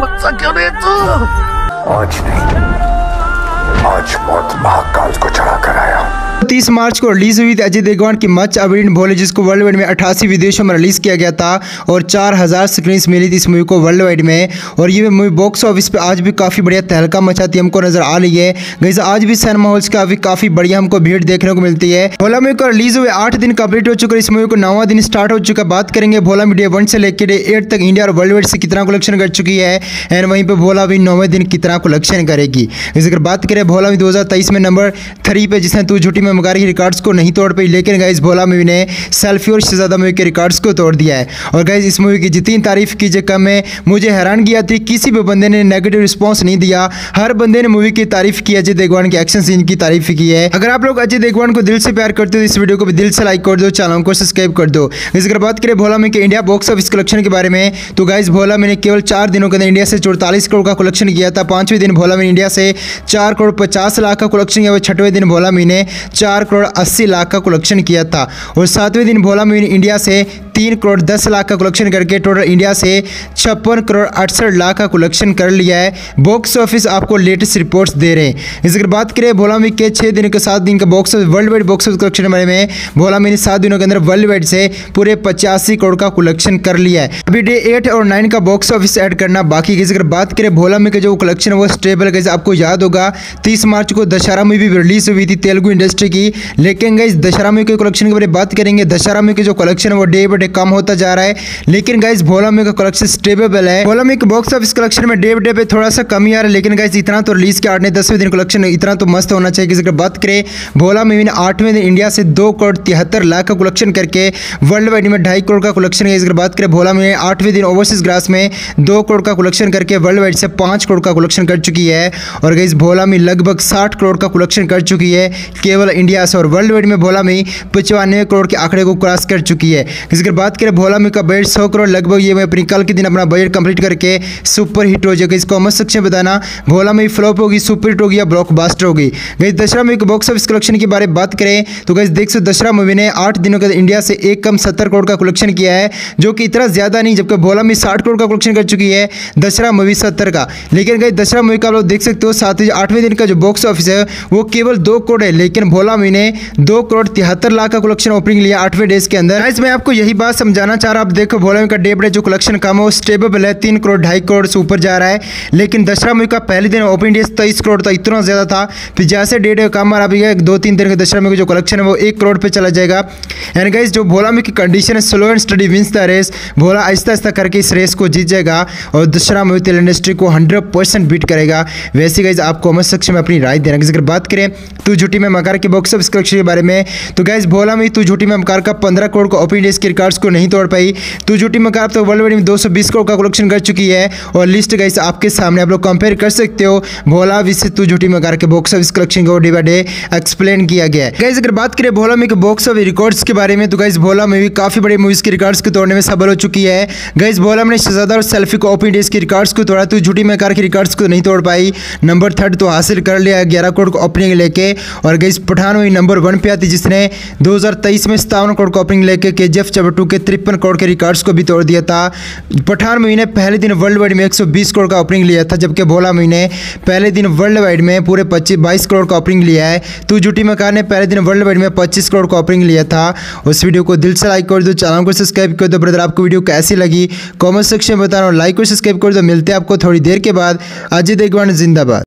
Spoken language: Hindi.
बच्चा क्यों नहीं तू आज नहीं आज मौत महाकाल को चढ़ा कर आया हूँ। 30 मार्च को रिलीज़ हुई थी। अजय देवगन की मच अविन भोले, जिसको वर्ल्ड वाइड में अठासी विदेशों में रिलीज़ किया गया था और 4000 स्क्रीन मिली थी इस मूवी को वर्ल्ड वाइड में। और ये मूवी बॉक्स ऑफ़िस पे आज भी काफ़ी बढ़िया तहलका मचाती हमको नज़र आ रही है। गैस आज भी सिनेमा हॉल्स का अभी काफ़ी बढ़िया हमको भीड़ देखने को मिलती है। भोला मूवी को रिलीज़ हुए, आठ दिन कंप्लीट हो चुका है। इस मूवी को नवा दिन स्टार्ट हो चुका बात करेंगे भोला मीडिया वन से लेकर एट तक इंडिया और वर्ल्ड वाइड से कितना कलेक्शन कर चुकी है। एंड वहीं पर भोला भी नौवे दिन कितना कलेक्शन करेगी। अगर बात करें भोला भी दो हज़ार तेईस में नंबर थ्री पे, जिसने तू झूठी में मगारी रिकॉर्ड्स को नहीं तोड़ पाई, लेकिन गाइज़ भोला मूवी ने सेल्फी और शहजादा मूवी के रिकॉर्ड्स को तोड़ दिया है। और गाइज़ इस मूवी की जितनी तारीफ़ कीजिए कम है मुझे हैरान किया थी किसी भी बंदे ने नेगेटिव रिस्पॉन्स नहीं दिया। हर बंदे ने मूवी की तारीफ़ की, अजय देगवान के एक्शन सीन की तारीफ़ की है। अगर आप लोग अजय देगवान को दिल से प्यार करते हो, इस वीडियो को भी दिल से लाइक कर दो चैनल को सब्सक्राइब कर दो। अगर बात करें भोला में के इंडिया बॉक्स ऑफ़िस कलेक्शन के बारे में तो गाइज़ भोला मैंने केवल चार दिनों के अंदर इंडिया से चौतालीस करोड़ का कलेक्शन किया था। पाँचवें दिन भोला में इंडिया से चार करोड़ पचास लाख का कलेक्शन किया छठवें दिन भोला मी ने चार करोड़ अस्सी लाख का कलेक्शन किया था। और सातवें दिन भोला मीन इंडिया से तीन करोड़ दस लाख का कलेक्शन करके टोटल इंडिया से छप्पन करोड़ अड़सठ लाख का कलेक्शन कर लिया है। बॉक्स ऑफ़िस आपको लेटेस्ट रिपोर्ट्स दे रहे हैं। इस अगर बात करें भोला मी के छः दिन के सात दिन का box office worldwide box office collection बारे में। भोला मी ने सात दिनों के अंदर वर्ल्ड वाइड से पूरे पचासी करोड़ का कलेक्शन कर लिया है। अभी डे एट और नाइन का बॉक्स ऑफ़िस ऐड करना बाकी अगर बात करें भोला मी का जो कलेक्शन वो स्टेबल कैसे आपको याद होगा, तीस मार्च को दशहरा में भी रिलीज़ हुई थी तेलुगु इंडस्ट्री की। लेकिन गई दशहरा में के कलेक्शन के बारे में बात करेंगे। दशहरा में के जो कलेक्शन वो डे बाई कम होता जा रहा है। लेकिन गाइज़ भोला में का कलेक्शन स्टेबल है। भोला में बॉक्स ऑफ़िस कलेक्शन में डे डे पे थोड़ा सा कमी आ रहा है। लेकिन गाइज़ इतना तो रिलीज़ के आठवें, दसवें दिन कलेक्शन इतना तो मस्त होना चाहिए। किसी बात करें भोला में आठवें दिन इंडिया से दो करोड़ तिहत्तर लाख का कलेक्शन करके वर्ल्ड वाइड में ढाई करोड़ का कलेक्शन है बात करें भोला में आठवें दिन ओवरसीज ग्रास में दो करोड़ का कलेक्शन करके वर्ल्ड वाइड से पाँच करोड़ का कलेक्शन कर चुकी है। और गई भोला में लगभग साठ करोड़ का कलेक्शन कर चुकी है, केवल इंडिया से। और वर्ल्ड वाइड में भोला में पचवानवे करोड़ के आंकड़े को क्रॉस कर चुकी है। इसकी बात करें, भोला में का बजट सौ करोड़ लगभग, ये मैं अपनी कल के दिन अपना बजट कंप्लीट करके सुपर हिट हो जाएगा। इसको कॉमर्स सेक्शन बताना, भोला में फ्लॉप होगी सुपर हिट होगी या ब्लॉक बास्टर होगी? गई दशहरा मूवी के बॉक्स ऑफ़िस कलेक्शन के बारे में बात करें तो गई देख सो दशहरा मूवी ने आठ दिनों के इंडिया से एक कम सत्तर करोड़ का कलेक्शन किया है, जो कि इतना ज़्यादा नहीं, जबकि भोला में साठ करोड़ का कलेक्शन कर चुकी है दशहरा मूवी सत्तर का। लेकिन गई दशहरा मूवी का लोग देख सकते हो, साथ ही आठवें दिन का जो बॉक्स ऑफ़िस है, वो केवल दो करोड़ है, लेकिन भोला मूवी ने दो करोड़ तिहत्तर लाख का कलेक्शन ओपनिंग लिया आठवें डेज़ के अंदर। मैं आपको यही समझाना चाह रहा आप देखो, भोला का डे बड़े जो कलेक्शन कम है, वो स्टेबल है। तीन करोड़ ढाई करोड़ से ऊपर जा रहा है। लेकिन दशहरा मूवी का पहले दिन ओपन डेज़ तेईस करोड़ था इतना ज़्यादा था। फिर जैसे डेट कम आ रहा दो, तीन दिन के दशहरा मूवी जो कलेक्शन है, वो एक करोड़ पे चला जाएगा। एंड गाइज़ जो भोला में की कंडीशन है slow and steady wins the race Bhola आहिस्ता आहिस्ता करके इस रेस को जीत जाएगा और दशहरा मूवी तेल इंडस्ट्री को हंड्रेड बीट करेगा। वैसे गाइज़ आप कॉमर्स सेक्शन में अपनी राय देना अगर बात करें तू झूठी में मकार के बॉक्स ऑफ़िस कलेक्शन के बारे में तो गाइज़ भोला में तू झूठी में मकार का पंद्रह करोड़ को ओपन डेज़ के रिकॉर्ड्स को नहीं तोड़ पाई। तू झूठी मकार तो वर्ल्ड वाइड में दो करोड़ का कलेक्शन कर चुकी है। और लिस्ट गाइस आपके सामने आप लोग कंपेयर कर सकते हो। भोला विश्व तू झूठी मकार के बॉक्स ऑफ़िस कलेक्शन को डे बाय डे एक्सप्लेन किया गया है। गाइस अगर बात करें भोला में बॉक्स ऑफ़िस रिकॉर्ड्स के बारे में तो गाइस भोला में भी काफ़ी बड़े मूवीज़ के रिकॉर्ड्स को तोड़ने में सफल हो चुकी है। गाइस भोला में शहजादा और सेल्फी को ओपन डेज़ के रिकॉर्ड्स को तोड़ा तो झूठी मकार के रिकॉर्ड्स को नहीं तोड़ पाई। नंबर थर्ड तो हासिल कर लिया ग्यारह करोड़ को ओपनिंग लेके। और गाइस पठान में नंबर वन पे आती जिसने दो में सतावन करोड़ को ओपनिंग लेके के जी एफ़ के तिरपन करोड़ के रिकॉर्ड्स को भी तोड़ दिया था। पठान मूवी ने पहले दिन वर्ल्ड वाइड में 120 करोड़ का ओपनिंग लिया था, जबकि भोला मूवी ने पहले दिन वर्ल्ड वाइड में पूरे पच्चीस बाईस करोड़ का ओपनिंग लिया है। तो जूटी मकार ने पहले दिन वर्ल्ड वाइड में पच्चीस करोड़ का ओपनिंग लिया था। उस वीडियो को दिल से लाइक कर दो चैनल को सब्सक्राइब कर दो ब्रदर आपको वीडियो कैसी लगी? कॉमेंट सेक्शन में बताना लाइक और सब्सक्राइब कर दो। मिलते हैं आपको थोड़ी देर के बाद। अजय देगवान जिंदाबाद।